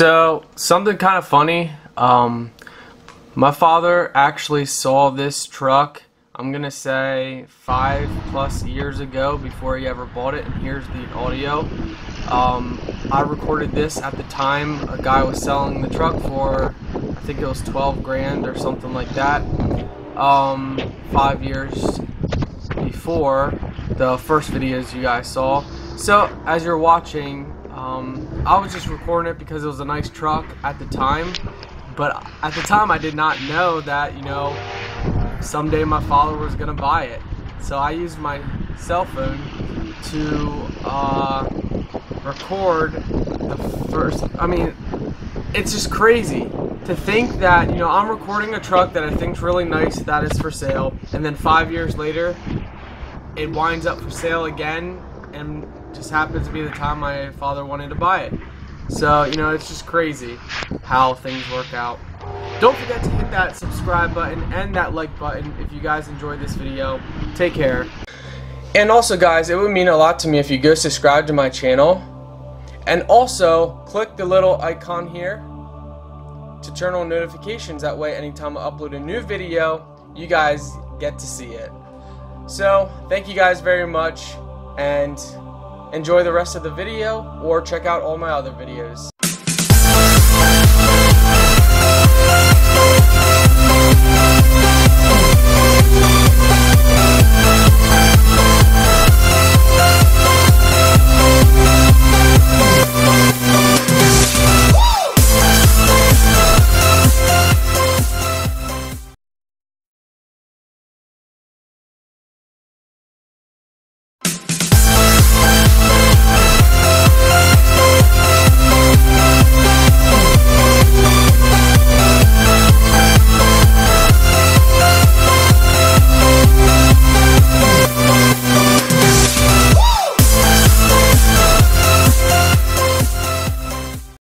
So, something kind of funny. Um, my father actually saw this truck, I'm going to say five plus years ago before he ever bought it. And here's the audio. Um, I recorded this at the time a guy was selling the truck for, I think it was 12 grand or something like that. Um, five years before the first videos you guys saw. So, as you're watching, um, I was just recording it because it was a nice truck at the time, but at the time I did not know that, you know, someday my father was going to buy it. So I used my cell phone to uh, record the first, I mean, it's just crazy to think that, you know, I'm recording a truck that I think's really nice that is for sale, and then five years later, it winds up for sale again, and just happens to be the time my father wanted to buy it. So, you know, it's just crazy how things work out. Don't forget to hit that subscribe button and that like button if you guys enjoyed this video. Take care. And also guys, it would mean a lot to me if you go subscribe to my channel. And also, click the little icon here to turn on notifications. That way, anytime I upload a new video, you guys get to see it. So, thank you guys very much, and enjoy the rest of the video or check out all my other videos.